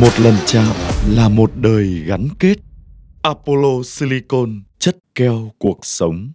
một lần chạm là một đời gắn kết. Apollo silicon chất keo cuộc sống.